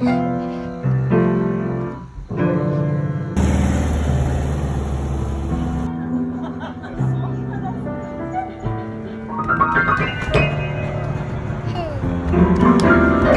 哈哈哈！嘿。